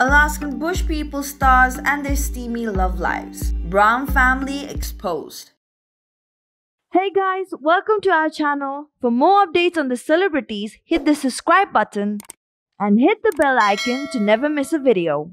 Alaskan bush people stars and their steamy love lives. Brown family exposed. Hey guys, welcome to our channel. For more updates on the celebrities, hit the subscribe button and hit the bell icon to never miss a video.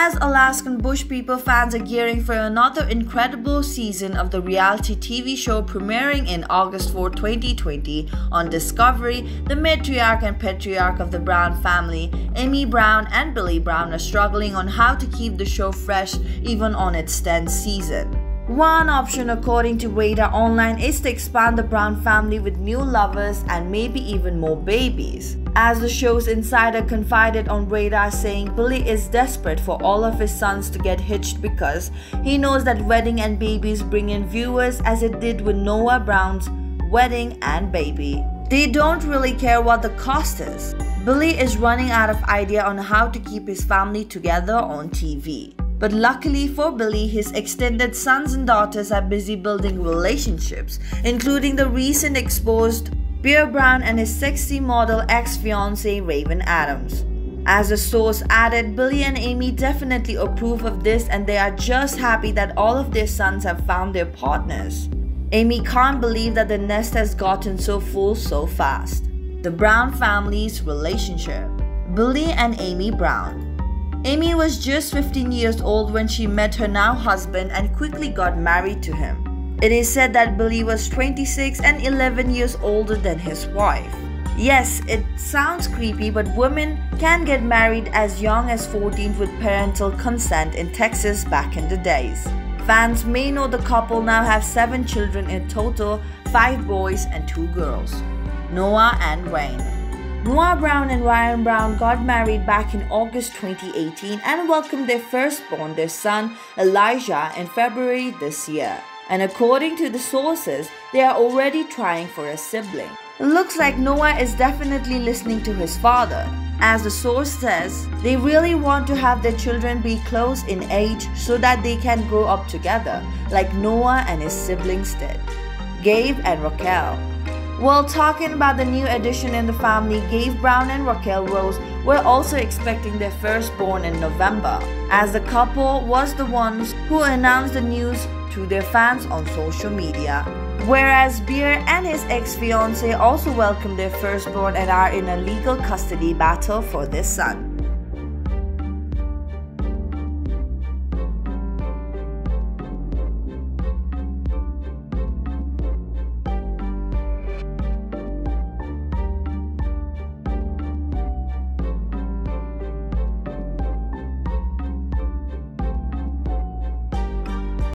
As Alaskan Bush People fans are gearing for another incredible season of the reality TV show premiering in August 4, 2020 on Discovery, the matriarch and patriarch of the Brown family, Ami Brown and Billy Brown, are struggling on how to keep the show fresh even on its 10th season. One option, according to Radar Online, is to expand the Brown family with new lovers and maybe even more babies. As the show's insider confided on Radar, saying Billy is desperate for all of his sons to get hitched because he knows that wedding and babies bring in viewers as it did with Noah Brown's wedding and baby. They don't really care what the cost is. Billy is running out of idea on how to keep his family together on TV. But luckily for Billy, his extended sons and daughters are busy building relationships, including the recent exposed Bear Brown and his sexy model ex fiancee Raiven Adams. As a source added, Billy and Ami definitely approve of this and they are just happy that all of their sons have found their partners. Ami can't believe that the nest has gotten so full so fast. The Brown family's relationship. Billy and Ami Brown. Ami was just 15 years old when she met her now husband and quickly got married to him. It is said that Billy was 26 and 11 years older than his wife. Yes, it sounds creepy, but women can get married as young as 14 with parental consent in Texas back in the days. Fans may know the couple now have seven children in total, five boys and two girls. Noah and Rhain. Noah Brown and Rhain Brown got married back in August 2018 and welcomed their firstborn, their son Elijah, in February this year. And according to the sources, they are already trying for a sibling. It looks like Noah is definitely listening to his father. As the source says, they really want to have their children be close in age so that they can grow up together, like Noah and his siblings did. Gabe and Raquel. While talking about the new addition in the family, Gabe Brown and Raquel Rhodes were also expecting their firstborn in November, as the couple was the ones who announced the news to their fans on social media. Whereas Bear and his ex-fiancée also welcomed their firstborn and are in a legal custody battle for their son.